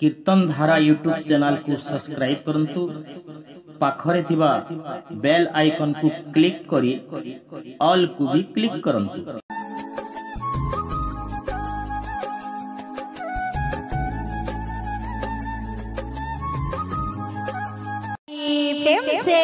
কীর্তন ধারা ୟୁଟ୍ୟୁବ୍ ଚ୍ୟାନେଲ୍କୁ ସବସ୍କ୍ରାଇବ୍ କରନ୍ତୁ ପାଖରେ ଥିବା ବେଲ୍ ଆଇକନ୍କୁ କ୍ଲିକ୍ କରି ଅଲ୍କୁ ବି କ୍ଲିକ୍ କରନ୍ତୁ ପ୍ରେମ ସେ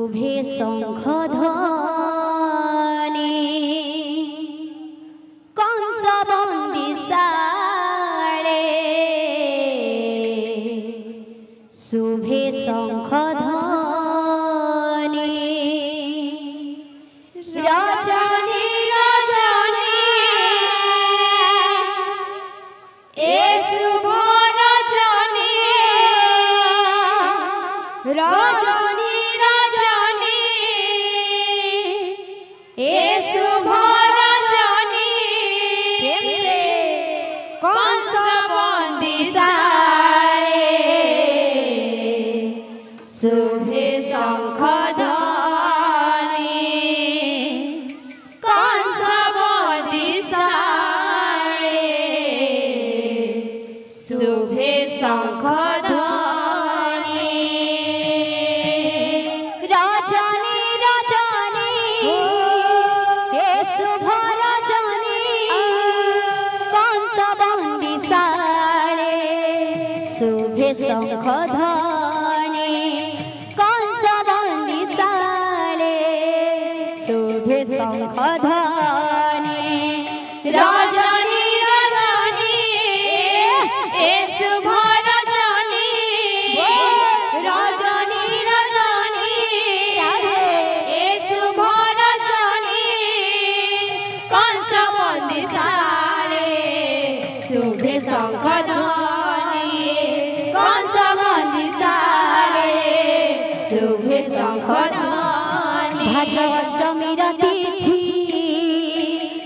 শুভে শঙ্খ भरा कौन सा बंदी सारे? शुभ शंख धने कौन सा बंदी सारे? शुभे शंख धने बुद्धे शङ्खध्वनि कंसमनि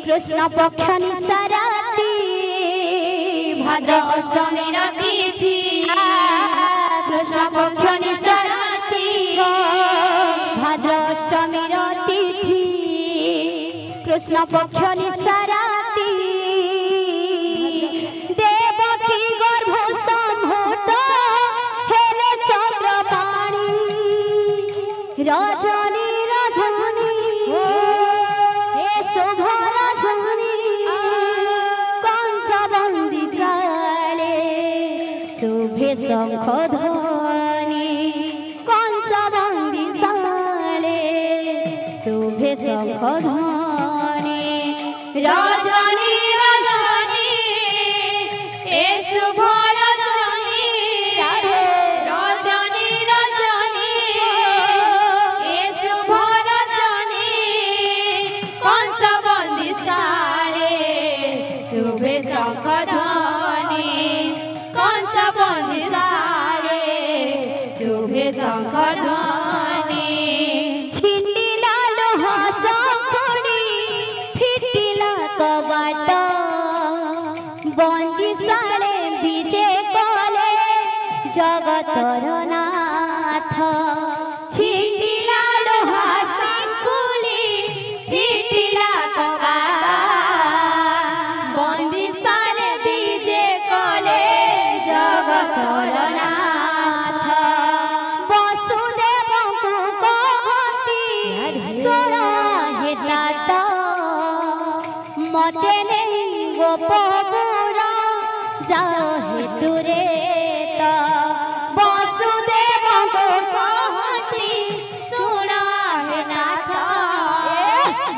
कृष्ण पक्ष शङ्खध्वनि भाद्रष्टमीर तिथि कृष्णपक्ष निसरति। भाद्र अष्टमीर तिथि कृष्णपक्ष निसरति। भाद्र अष्टमीर तिथि कृष्णपक्ष শুভে শঙ্খ ধ্বনি কংস বন্দি সালে শুভে শঙ্খ ধ্বনি ऐसा कदा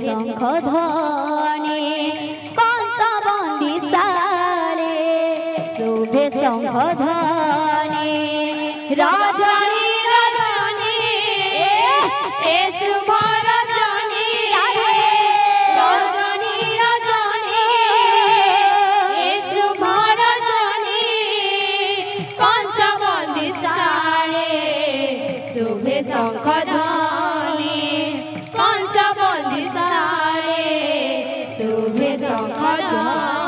শংখ ধনী কংস বন্দী সারে শুভে শংখ ধনী Raja.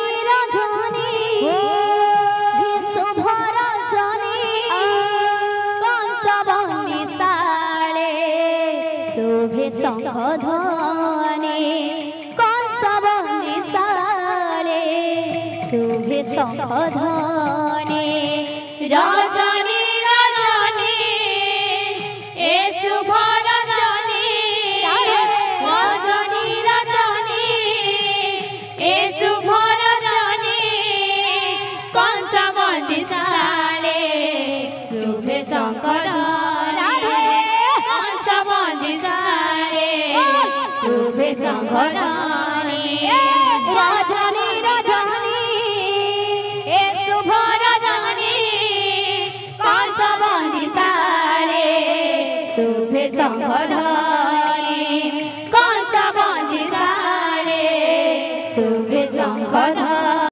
संबोधने राज